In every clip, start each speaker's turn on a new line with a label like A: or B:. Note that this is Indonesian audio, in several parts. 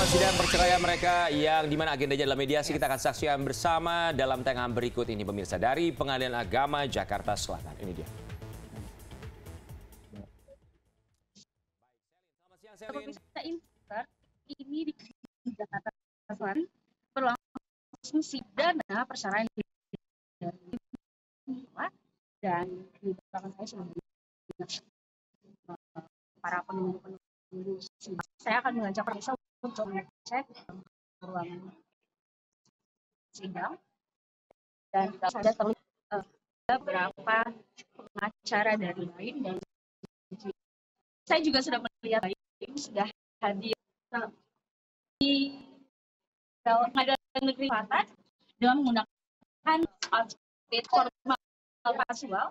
A: dalam sidang perceraian mereka yang di mana agendanya adalah mediasi kita akan saksikan bersama dalam tayangan berikut ini pemirsa dari Pengadilan Agama Jakarta Selatan. Ini dia.
B: Bisa insert ini di Jakarta Selatan berlangsung sidang perceraian dan di belakang saya sudah para penunggu-penunggu. Saya akan mengajak pemirsa untuk mengecek ruangan sidang dan saja terlihat eh, beberapa pengacara dari lain dan saya juga sudah melihat Baim sudah hadir. Di pengadilan negeri Selatan dengan menggunakan outfit formal casual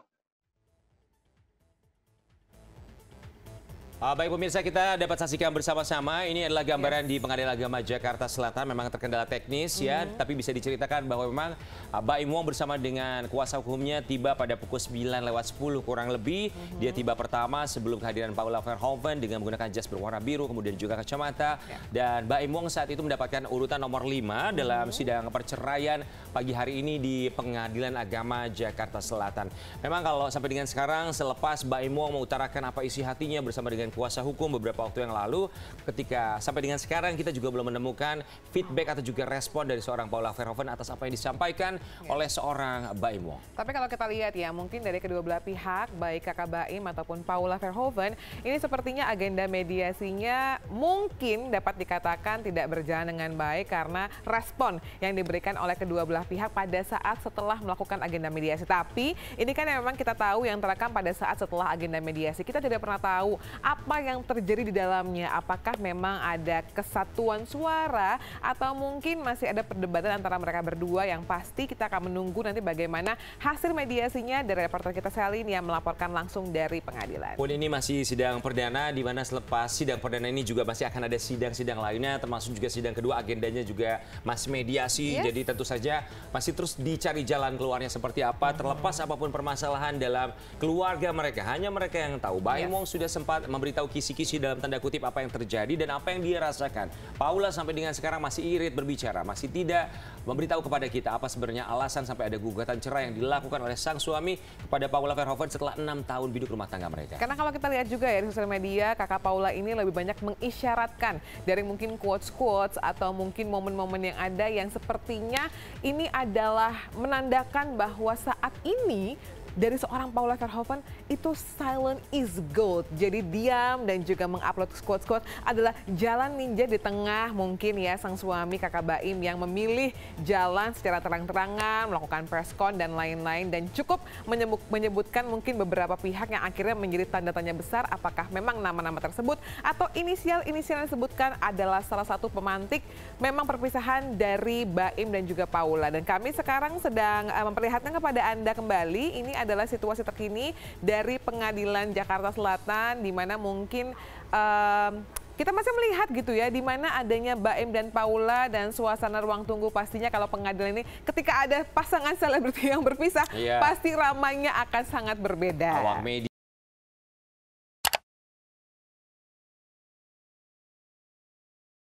A: Ah, baik pemirsa kita dapat saksikan bersama-sama. Ini adalah gambaran di Pengadilan Agama Jakarta Selatan. Memang terkendala teknis ya. Tapi bisa diceritakan bahwa memang ah, Baim Wong bersama dengan kuasa hukumnya tiba pada pukul 9 lewat 10 kurang lebih. Dia tiba pertama sebelum kehadiran Paula Verhoeven dengan menggunakan jas berwarna biru kemudian juga kacamata. Dan Baim Wong saat itu mendapatkan urutan nomor 5 dalam sidang perceraian pagi hari ini di Pengadilan Agama Jakarta Selatan. Memang kalau sampai dengan sekarang selepas Baim Wong mengutarakan apa isi hatinya bersama dengan kuasa hukum beberapa waktu yang lalu ketika sampai dengan sekarang kita juga belum menemukan feedback atau juga respon dari seorang Paula Verhoeven atas apa yang disampaikan oleh seorang Baim Wong.
C: Tapi kalau kita lihat ya, mungkin dari kedua belah pihak, baik kakak Baim ataupun Paula Verhoeven, ini sepertinya agenda mediasinya mungkin dapat dikatakan tidak berjalan dengan baik karena respon yang diberikan oleh kedua belah pihak pada saat setelah melakukan agenda mediasi. Tapi ini kan yang memang kita tahu yang terekam pada saat setelah agenda mediasi. Kita tidak pernah tahu apa yang terjadi di dalamnya. Apakah memang ada kesatuan suara atau mungkin masih ada perdebatan antara mereka berdua yang pasti kita akan menunggu nanti bagaimana hasil mediasinya dari reporter kita Selin yang melaporkan langsung dari pengadilan.
A: Pun ini masih sidang perdana di mana selepas sidang perdana ini juga masih akan ada sidang-sidang lainnya termasuk juga sidang kedua agendanya juga masih mediasi.
C: Yes.
A: Jadi tentu saja masih terus dicari jalan keluarnya seperti apa terlepas apa pun permasalahan dalam keluarga mereka. Hanya mereka yang tahu. Baim
C: Yes.
A: Sudah sempat memberitahu kisi-kisi dalam tanda kutip apa yang terjadi dan apa yang dia rasakan. Paula sampai dengan sekarang masih irit berbicara, masih tidak memberitahu kepada kita apa sebenarnya alasan sampai ada gugatan cerai yang dilakukan oleh sang suami kepada Paula Verhoeven setelah enam tahun biduk rumah tangga mereka.
C: Karena kalau kita lihat juga ya di sosial media, kakak Paula ini lebih banyak mengisyaratkan dari mungkin quotes-quotes atau mungkin momen-momen yang ada yang sepertinya ini adalah menandakan bahwa saat ini dari seorang Paula Verhoeven itu silent is gold. Jadi diam dan juga mengupload quotes-quotes adalah jalan ninja di tengah mungkin ya sang suami kakak Baim yang memilih jalan secara terang-terangan, melakukan press con dan lain-lain dan cukup menyebut- menyebutkan mungkin beberapa pihak yang akhirnya menjadi tanda tanya besar apakah memang nama-nama tersebut atau inisial-inisial yang disebutkan adalah salah satu pemantik memang perpisahan dari Baim dan juga Paula. Dan kami sekarang sedang eh, memperlihatkan kepada Anda kembali ini adalah situasi terkini dari Pengadilan Jakarta Selatan di mana mungkin em, kita masih melihat gitu ya di mana adanya Baim dan Paula dan suasana ruang tunggu pastinya kalau pengadilan ini ketika ada pasangan selebriti yang berpisah
A: Iya.
C: pasti ramainya akan sangat berbeda.
A: Awak media